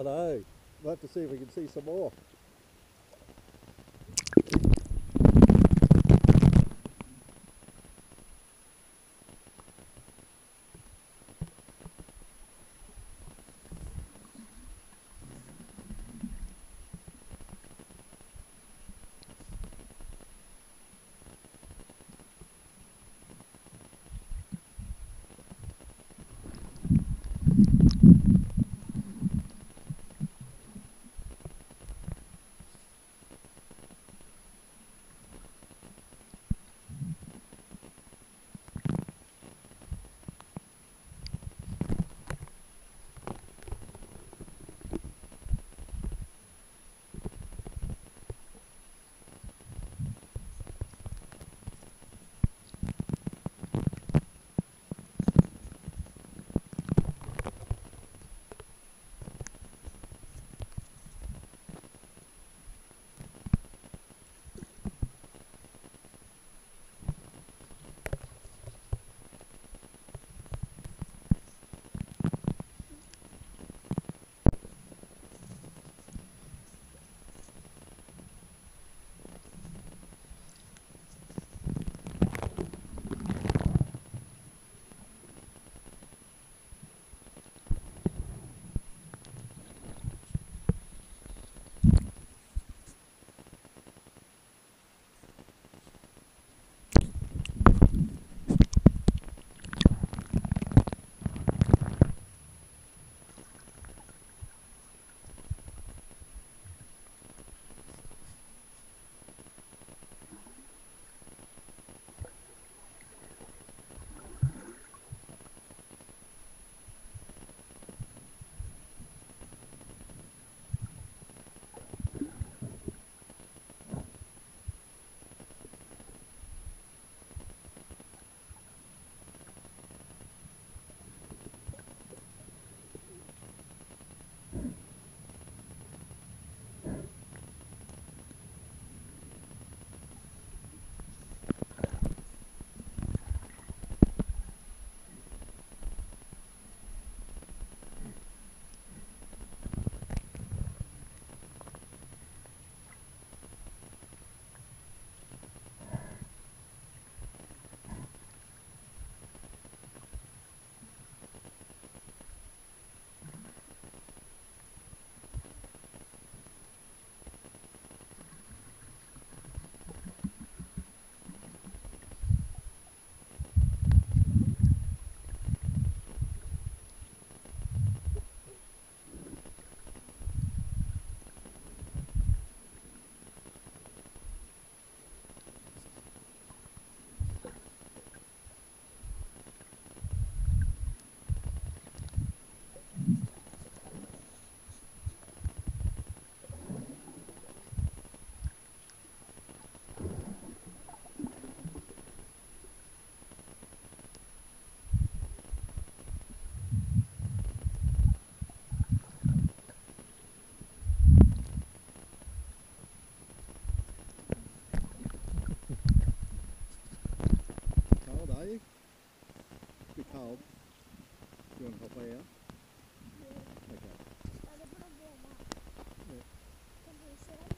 I know. We'll have to see if we can see some more. yeah? Yeah.